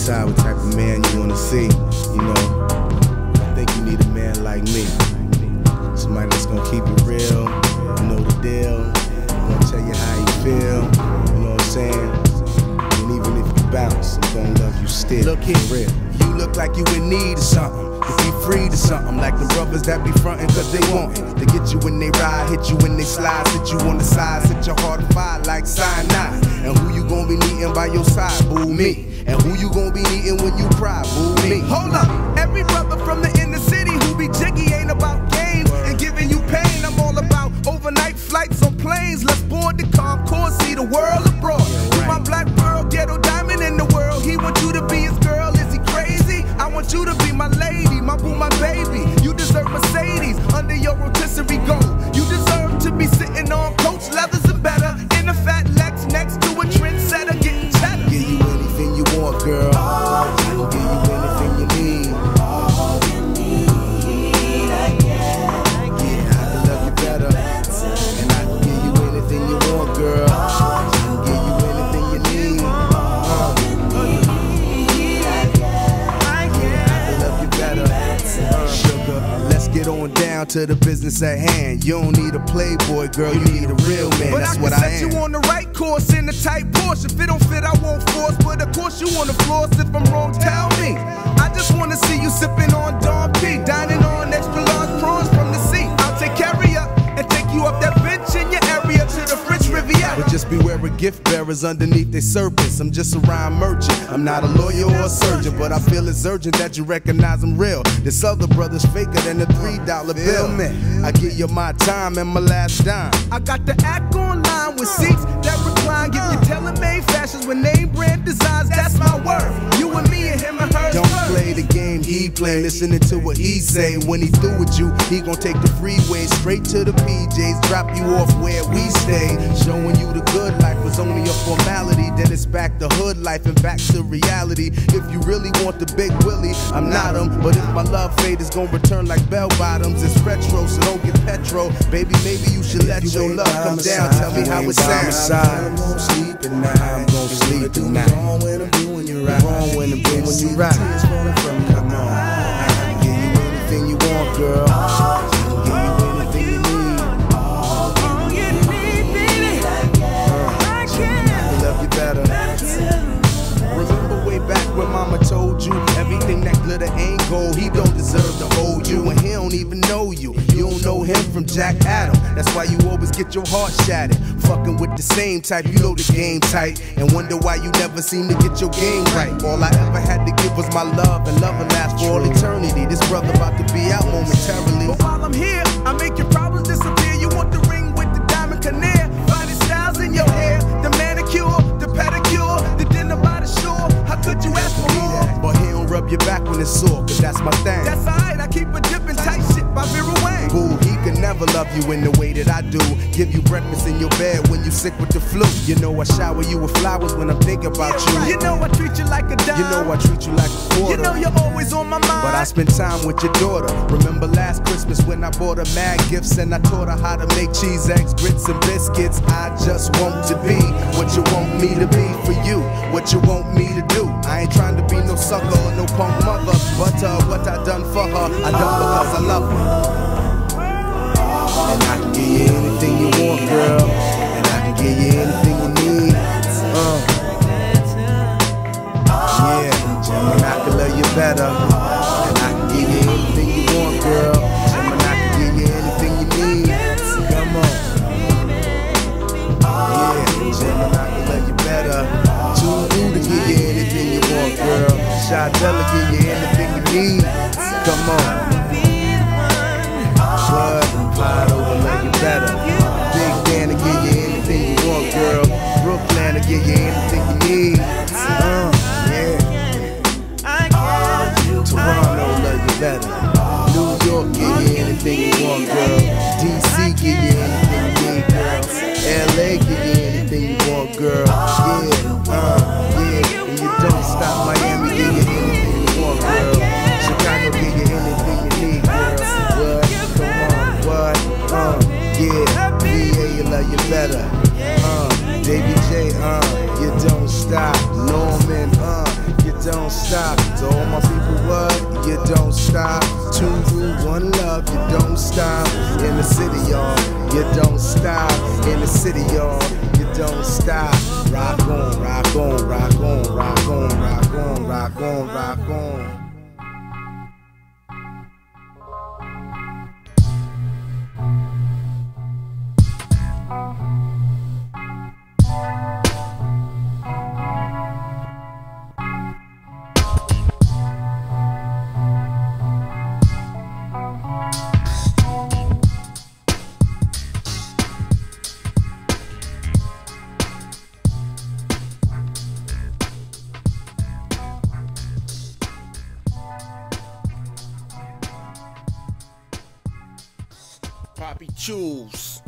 decide what type of man you wanna see. You know, I think you need a man like me. Somebody that's gonna keep it real, you know the deal, gonna tell you how you feel, you know what I'm saying? And even if you bounce, I'm gonna love you still. Look here, real. You look like you in need of something. Free to something. Like the brothers that be frontin' cause they want it. To get you when they ride, hit you when they slide, sit you on the side, set your heart afire like cyanide. And who you gonna be needing by your side? Boo me. And who you gonna be needing when you cry? Boo me. Hold up, on down to the business at hand. You don't need a playboy, girl, you need a real man. But That's I what I set you on the right course in the tight Porsche. If it don't fit, I won't force. But of course, you wanna floss. If I'm wrong, tell me. I just wanna see you sipping on Dom P, dining on beware of gift bearers underneath their surface. I'm just a rhyme merchant. I'm not a lawyer or a surgeon, but I feel it's urgent that you recognize I'm real. This other brother's faker than a three dollar bill. Man, I give you my time and my last dime. I got the act online play, listening to what he say. When he through with you, he gon' take the freeway straight to the PJs, drop you off where we stay. Showing you the good life was only a formality. Then it's back to hood life and back to reality. If you really want the big Willie, I'm not him. But if my love fate is gon' return like bell bottoms, it's retro, so don't get petro. Baby, maybe you should let your love come down. Tell me how it sounds. side. I'm gonna sleep at night. I'm gonna sleep tonight. Wrong when I'm doing you right. Wrong when I'm doing you right. Jack Adam. That's why you always get your heart shattered. Fucking with the same type, you know the game tight, and wonder why you never seem to get your game right. All I ever had to give was my love, and love will last for all eternity. This brother about to be out momentarily. But while I'm here, I make your problems disappear. You want the ring with the diamond canary, body styles in your hair, the manicure, the pedicure, the dinner by the shore. How could you ask for more? But he don't rub your back when it's sore, cause that's my thing. That's alright, I keep a dipping tight shit by Vera Wang. Boo, never love you in the way that I do. Give you breakfast in your bed when you sick with the flu. You know I shower you with flowers when I'm thinking about you. You know I treat you like a dime. You know I treat you like a quarter. You know you're always on my mind. But I spend time with your daughter. Remember last Christmas when I bought her mad gifts and I taught her how to make cheese eggs, grits, and biscuits. I just want to be what you want me to be for you. What you want me to do. I ain't trying to be no sucker or no punk mother. But uh, what I done for her, I done because I love her. Shadella give you anything you need. Come on. Blood and Pado will love you better. Big Dan to give you anything you want, girl. Brooklyn to give you anything you need. Uh, yeah. Toronto love you better. New York give you anything you want, girl. DC give you anything you letter. Uh, Davy J, uh, you don't stop. Norman, uh, you don't stop. To all my people, what? You don't stop. Two Rude, one love, you don't stop. In the city, y'all, you don't stop. In the city, y'all, you don't stop. Rock on, Rock on, rock on, rock on, rock on, rock on, rock on, rock on. Poppy Chews.